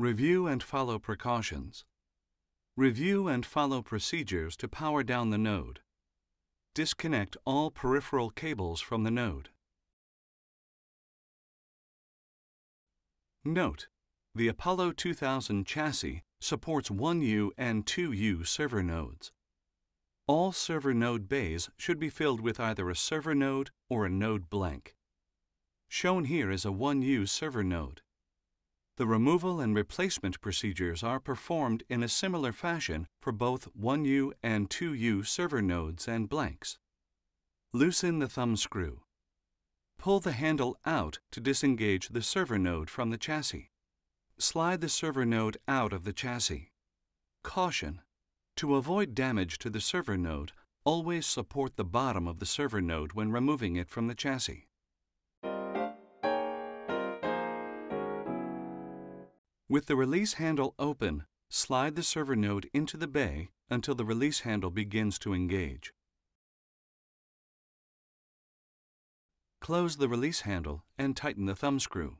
Review and follow precautions. Review and follow procedures to power down the node. Disconnect all peripheral cables from the node. Note: The Apollo 2000 chassis supports 1U and 2U server nodes. All server node bays should be filled with either a server node or a node blank. Shown here is a 1U server node. The removal and replacement procedures are performed in a similar fashion for both 1U and 2U server nodes and blanks. Loosen the thumb screw. Pull the handle out to disengage the server node from the chassis. Slide the server node out of the chassis. Caution! To avoid damage to the server node, always support the bottom of the server node when removing it from the chassis. With the release handle open, slide the server node into the bay until the release handle begins to engage. Close the release handle and tighten the thumb screw.